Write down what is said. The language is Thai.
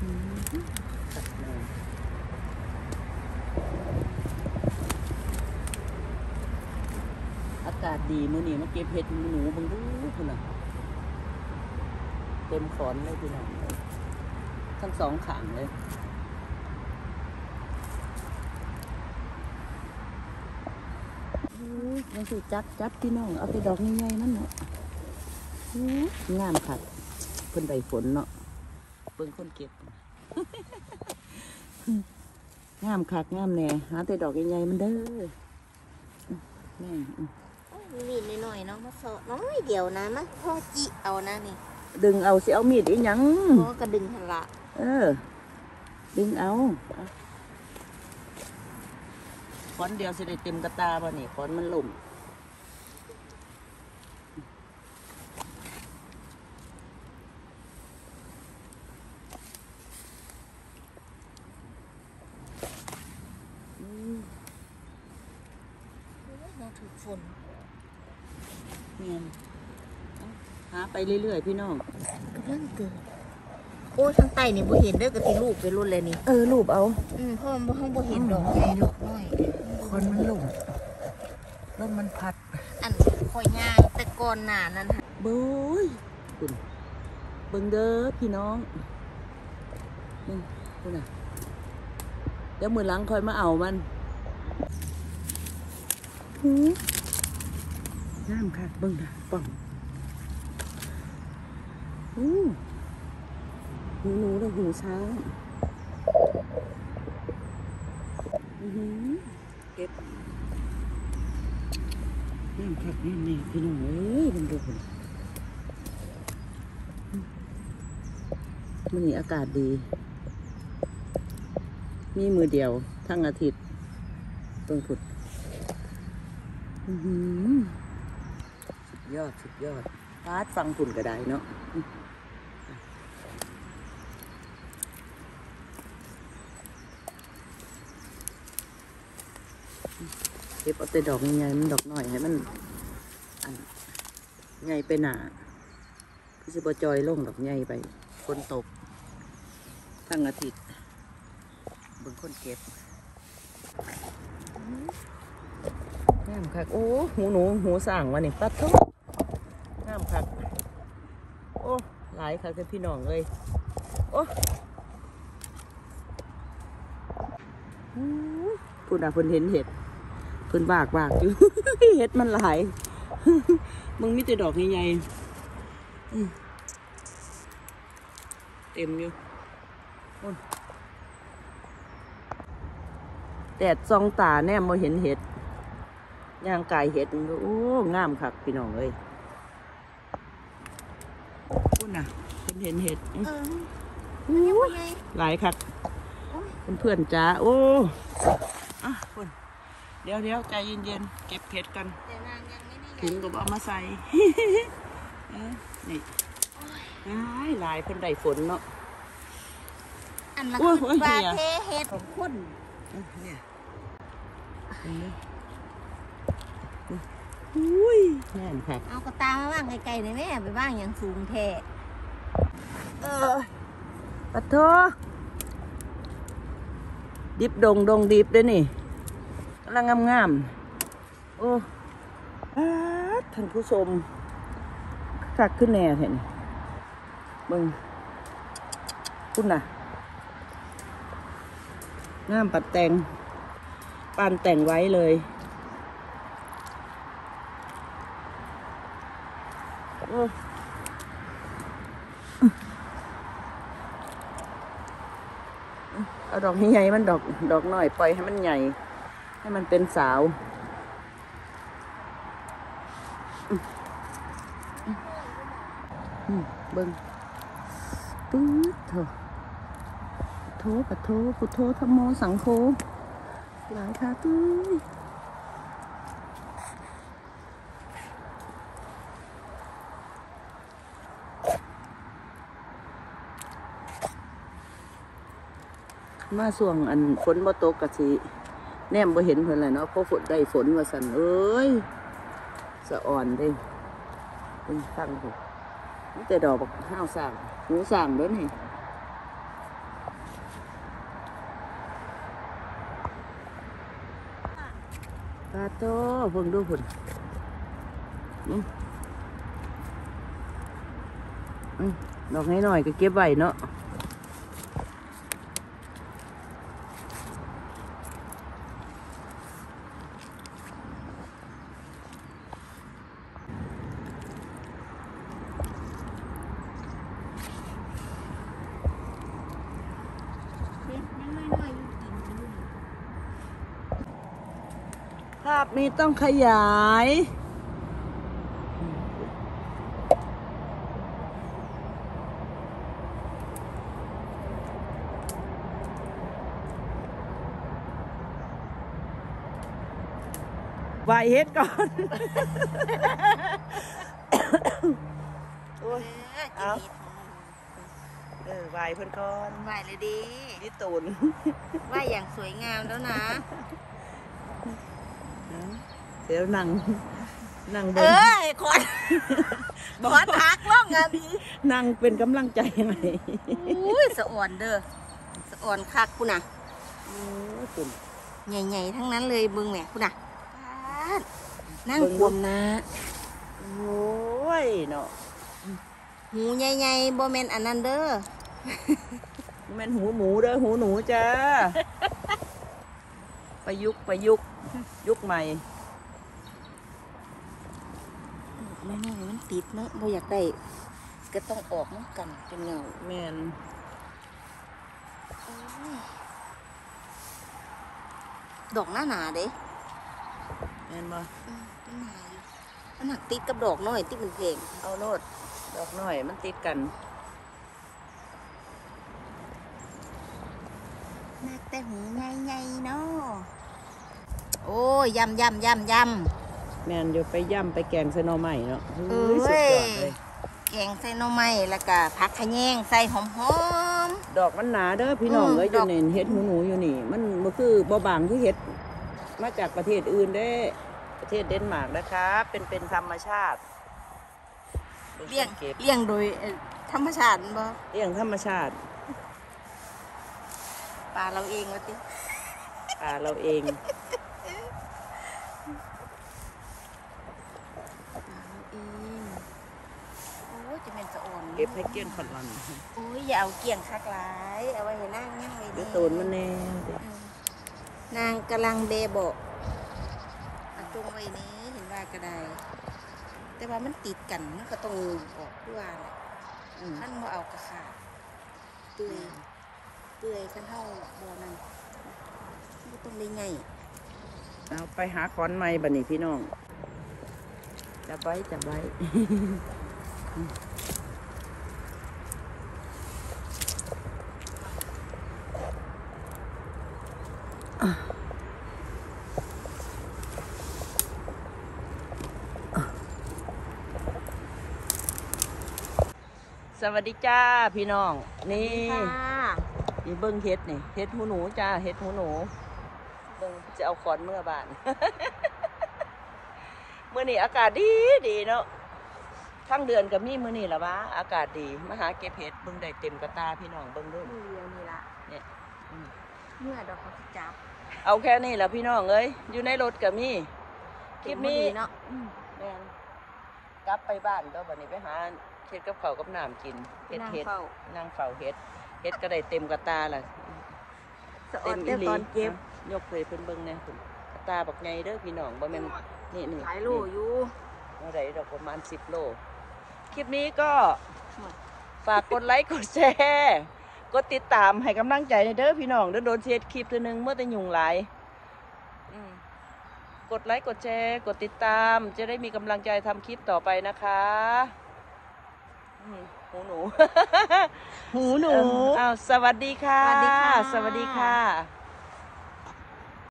อากาศดีมื้อนี้มาเก็บเห็ดหนูเบังดูพุ่นน่ะเต็มขอนเลยพี่น้องทั้งสองขางเลยยังสิจับจับพี่น้อง เอาไปดอกใหญ่ๆมันเนาะงามคัดเพิ่นใบฝนเนาะ บิ่งคนเก็บงามคักงามแน่หาแต่ดอกใหญ่ๆมันเด้อแม่อืมมีดหน่อยๆเนาะมาเสาะน้อยเดียวนะมันพ่อจิเอานะนี่ ดึงเอาสิเอามีดอีหยังพ่อกระดึงหันละเออ ดึงเอาเอาขอนเดียวสิได้เต็มกระตาบ่นี่ขอนมันหล่ม เราถือฝน เงียนเอา หาไปเรื่อยๆพี่น้องกำลังเกิดโอ้ทางใต้นี่บ่เห็นเด้อกะทิลูกไปรุ่นเลยนี่เออรูปเอาอืมเพราะมันบ่ห้องบ่เห็นดอกใหญ่ดอกน้อยขอนมันหล่มลมมันพัด อันคอยย่างแต่ก่อนหน้านั้นค่ะโบ้ยคุณเบิ่งเด้อพี่น้องนี่คุณน่ะเดี๋ยวมือหลังคอยมาเอามันหูงามค่ะเบิ่งนะป่อง หูหูหนูและหูช้างอือหือเก็บงามค่ะนี่นี่พี่น้องเอ้ยเบิ่งดูคุณมันนี่อากาศดี มีมือเดียวทั้งอาทิตย์ต้นผุดอือหือยอด สุดยอดฟาดฟังฝุ่นก็ได้เนาะ เก็บเอาแต่ดอกใหญ่ๆมันดอกหน่อยให้มันอันใหญ่ไปหนาคือสิบจอยลงดอกใหญ่ไปฝนตก ทั้งอาทิตย์เบิ่งคนเก็บงามคักโอ้หูหนูหูสั่งวะนี่ปัดทุกงามคักโอ้หลายคักเลยพี่น้องเลยโอ้อู้พูดอะเพิ่นเห็นเห็ด เพิ่นบากบากอยู่ เห็ดมันหลายมึงมีแต่ดอกใหญ่ๆอืมเต็มอยู่แดดซองตาแนมมาเห็นเห็ดย่างกายเห็ดมันก็โอ้งามคักพี่น้องเอ้ยพูดน่ะเป็นเห็นเห็ดอื้อเอออู้ยังบ่ใหญ่หลายคักเพื่อนๆจ้าโอ้อะคุณ เดี๋ยวเดี๋ยวใจเย็นๆ เก็บเห็ดกันแต่นางยังไม่ได้ใหถุญ่งก็เอามาใส่ เอ้ยนี่หลายหลายคนได้ฝนเนาะ อันละโอ้ยคือโอ้ย ปลาเหี้ยเทเฮ็ดของคนอะเนี่ยเห็นไหมอุ้ยแน่นคักเอากระตามาว่างไกลๆในแม่ไปว่างอย่างสูงแท้เออปะโทดิบดงดงดิบเด้อนี่กำ ลังงามๆโอ้อท่านผู้ชมคักขึ้นแน่เห็นมึงคุณน่ะงามปัดแต่งปานแต่งไว้เลยโอ้เอาดอกใหญ่ๆมันดอกดอกหน้อยปล่อยให้มันใหญ่ ให้มันเป็นสาว เบิ้งปื๊ดเถอะโทปะโทพุทโธธรรมโมสังโฆหลายค่ะตุ้ยมาส่วงอันฝนบ่ตกกะสิ แนมบ่เห็นเพิ่นเลยเนาะเพราะฝนได้ฝนมาสั่นเอ้ยสะอ่อนดิเป็นตั้งผมวแต่ดอกห้าวสางหูสางด้วยนี่ปาโต้เพิ่งดูผลนี่ดอกให้หน่อยก็เก็บไว้เนาะาพนี้ต้องขยายไหวเฮ็ดก่อน โอ้ยเออกินเฮ็ดของมันเออไหวเพิ่นก่อนไหวเลยดี นี่ตูนไหวอย่างสวยงามแล้วนะ เดี๋ยวนั่งนั่งเอเบิ่ง้ยขอนขอนทักล่องงานดีนั่งเป็นกำลังใจให้อุ้ยสะอ่อนเด้อสะอ่อนคักกูน่ะโอ้ยตุ่นใหญ่ๆทั้งนั้นเลยเบึงแหม่กูน่ะปาดนั่งเบิ่งควมนะโอ้ยเนาะหูใหญ่ๆบ่แม่นอันนั้นเด้อแม่นหูหมูเด้อหูหนูจ้า ประยุกต์ประยุกต์ยุคใหม่ไม่น้อยมันติดเนาะบ่อยากได้ก็ต้องออกน้ำกันเป็นเงาแม่นโอ้ยดอกหน้าหนาเด้แม่นบ่อืมเป็นหนาอยู่มันหักติดกับดอกน้อยที่มันเพลงเอาโลดดอกน้อยมันติดกันนักแต่หูใหญ่ๆเนาะ โอ้ยยำยำยำยแม่นเดี๋ยวไปย่ำไปแกงใส่หน่อไม้เนาะำเฮ้ยสุดยอดเลยแกงใส่หน่อไม้แล้วก็ผักขะแยงใส่หอม ดอกมันหนาเด้อพี่น้องอืมเอ้ยอดยู่อก นี่เฮ็ดหูหนูอยู่นี่ มันบ่คือบ่บางคือเฮ็ดมาจากประเทศอื่นเด้ ประเทศเดนมาร์กนะครับเป็นเป็นธรรมชาติๆเลี้ยงเก็บ เลี้ยงโดยเอ่อธรรมชาติบ่เลี้ยงธรรมชาติปลาเราเองว่าติ ป่าเราเอง ปลาเราเองโอ้ยจะเป็นสะอ่อน เก็บให้เกลี้ยงขอนลันโอ้ยอย่าเอาเกี่ยงคักหลายเอาไว้ให้นั่งยังไว้เดี๋ยวดีโตนมันแน่เดี๋ยวอืมนางกำลังเบเบอกเอาจงไว้นี้เห็นว่ากระไดแต่ว่ามันติดกันมันก็ต้องออกด้วยว่าแหละอืมขั้นบ่เอากระขาดเปื่อยเปื่อยกันเท่าบ่อนั้นมันต้องได้ไงเอาไปหาขอนไม้บัดนี้พี่น้องจับไว้จับไว้ สวัสดีจ้าพี่น้อง นี่ค่ะนี่เบิ้งเฮ็ดนี่เฮ็ดหูหนูจ้าเฮ็ดหูหนูเบิ้งจะเอาขอนเมื่อบานเมื่อนี้อากาศดีดีเนาะทั้งเดือนกับมีมื่อนี้ละวะอากาศดีมาหาเก็บเห็ดเบิ้งได้เต็มกระตาพี่น้องเบิ้งด้วยมือเดียวนี่ละเนี่ยอืมเมื่อดอกเขาสิจับ เอาแค่นี้ละพี่น้องเอ้ยอยู่ในรถกับมีคลิปนี้เก็บบ่ดีเนาะอืมแม่นกลับไปบ้านก็บัดนี้ไปหา เฮ็ดกับข้าวกับน้ำกินเฮ็ดนั่งเฮ็ดเฝ้า นั่งเฝ้าเฮ็ดเฮ็ดก็ได้เต็มกระตาล่ะ สะอ่อนแต่ตอนเก็บยกเลยเพิ่นเบิ่งแหน่คุณตาบักใหญ่เด้อพี่น้องบ่แม่นนี่นี่หลายโลอยู่เท่าไหร่ดอกประมาณ 10 โล คลิปนี้ก็ฝากกดไลค์กดแชร์กดติดตามให้กำลังใจในเด้อพี่น้องเด้อโดนเสียดคลิปเทื่อนึงเมื่อแต่ยุงหลายอืมกดไลค์กดแชร์ กดติดตาม จะได้มีกำลังใจทำคลิปต่อไปนะคะ อืมหูหนู หูหนูเอ้าวสวัสดีค่ะ สวัสดีค่ะ สวัสดีค่ะ